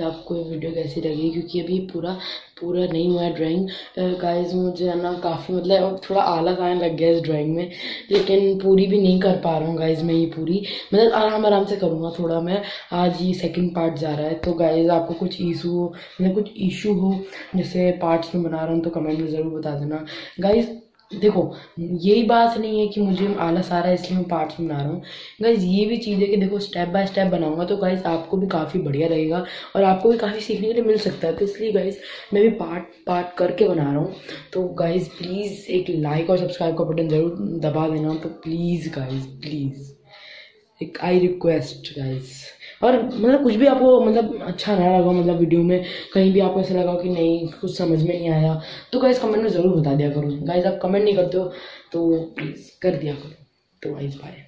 Video कैसी लगी? क्योंकि अभी पूरा पूरा नहीं हुआ है ड्राइंग गाइस मुझे है ना काफ़ी मतलब थोड़ा आलस आने लग गया इस ड्राइंग में। लेकिन पूरी भी नहीं कर पा रहा हूँ गाइस मैं ये पूरी। मतलब आराम आराम से करूँगा थोड़ा मैं। आज ये सेकंड पार्ट जा रहा है। तो गाइस आपको कुछ इशू हो मतलब कुछ इशू हो, जैसे पार्ट्स में बना रहा हूँ तो कमेंट में ज़रूर बता देना। गाइज़ देखो, यही बात नहीं है कि मुझे आलस आ रहा है इसलिए मैं पार्ट्स बना रहा हूँ। गाइज़ ये भी चीज़ है कि देखो स्टेप बाय स्टेप बनाऊँगा तो गाइज़ आपको भी काफ़ी बढ़िया रहेगा और आपको भी काफ़ी सीखने के लिए मिल सकता है। तो इसलिए गाइज़ मैं भी पार्ट पार्ट करके बना रहा हूँ। तो गाइज़ प्लीज़ एक लाइक और सब्सक्राइब का बटन ज़रूर दबा देना। तो प्लीज़ गाइज़ प्लीज़ एक आई रिक्वेस्ट गाइज़ और मतलब कुछ भी आपको मतलब अच्छा ना लगा मतलब वीडियो में, कहीं भी आपको ऐसा लगा कि नहीं, कुछ समझ में नहीं आया तो गाइज़ कमेंट में ज़रूर बता दिया करो। गाइज़ आप कमेंट नहीं करते हो तो प्लीज़ कर दिया करो। तो वाइज बाय